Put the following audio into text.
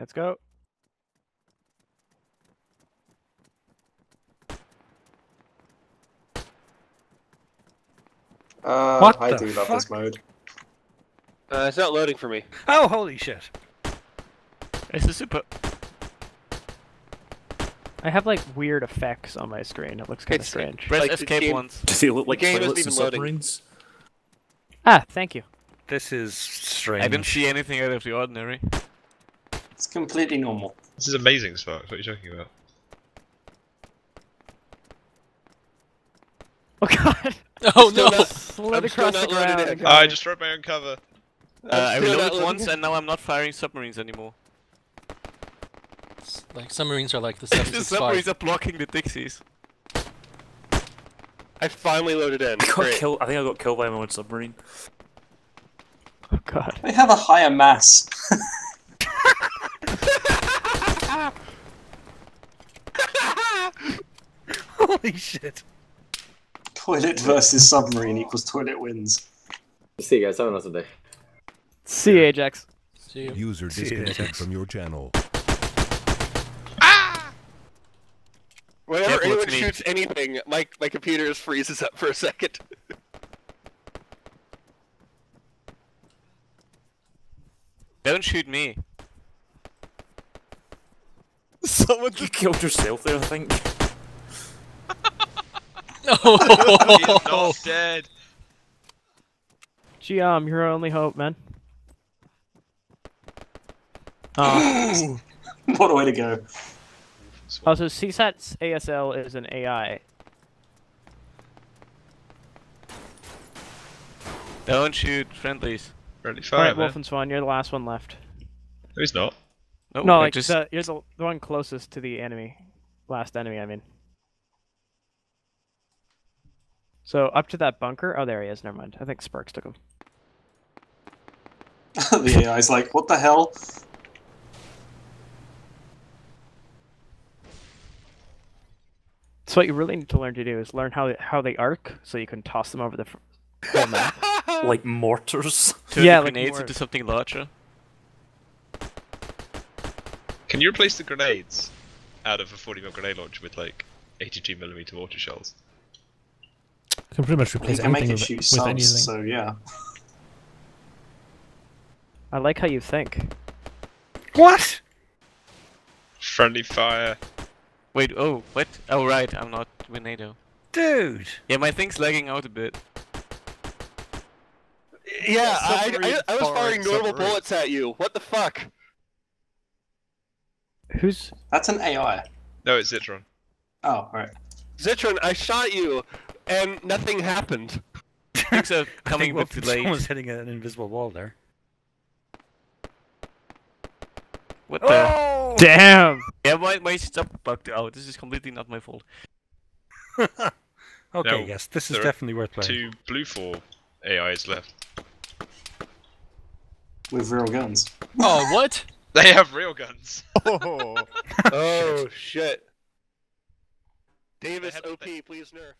Let's go. Uh, What I the do love this fuck? mode. Uh, it's not loading for me. Oh, holy shit. It's a super. I have like weird effects on my screen. It looks kind of strange. Press Like escape game- once. Do they look like game isn't toilets and even loading. submarines? Ah, thank you. This is strange. I didn't see anything out of the ordinary. It's completely normal. This is amazing, Sparks. What are you talking about? Oh god! Oh no! not- Slid I'm across the not loaded ground. in. I just wrote my own cover. Uh, I still reloaded once and now I'm not firing submarines anymore. Like submarines are like the the 765. submarines are blocking the Dixies. I finally loaded in. I got Great. killed. I think I got killed by my own submarine. Oh god. They have a higher mass. Holy shit. Toilet versus submarine equals toilet wins. See you guys. Have a nice day. See Ajax. See you. User disconnected from your channel. Ah! Whenever Careful, anyone it's me. shoots anything, my my computer just freezes up for a second. Don't shoot me. Someone You killed yourself there, I think. He's not dead. Giam, you're our only hope, man. Uh, what a way to go. also, CSAT's ASL is an AI. Don't shoot friendlies. Friendly fire, Alright, man. Wolf and Swan, you're the last one left. No, he's not. No, no, I like just the, you're the, the one closest to the enemy. Last enemy, I mean. So up to that bunker. Oh, there he is. Never mind. I think Sparks took him. the AI's like, what the hell? So what you really need to learn to do is learn how how they arc, so you can toss them over the fr- whole map. like mortars. turn yeah, the like grenades more- into something larger. Can you replace the grenades out of a 40 mil grenade launcher with like 82 millimeter mortar shells? I can pretty much You replace can make anything it with, with subs, anything. so yeah. I like how you think. What? Friendly fire. Wait, oh, what? Oh, right, I'm not with NATO. Dude. Yeah, my thing's lagging out a bit. Yeah, I, I, I was firing firing normal bullets at you. What the fuck? Who's That's an AI. No, it's Zitron. Oh, right. Zitron, I shot you, and nothing happened. Things are I coming think a bit Wolf- delayed. someone's hitting an invisible wall there. What the? Oh! damn? Yeah, my, my stuff bugged out. This is completely not my fault. okay, No, yes, this is definitely worth playing. Two blue four AIs left. With real guns. Oh, what? They have real guns. Oh. oh shit. Davis, have- OP, please nerf.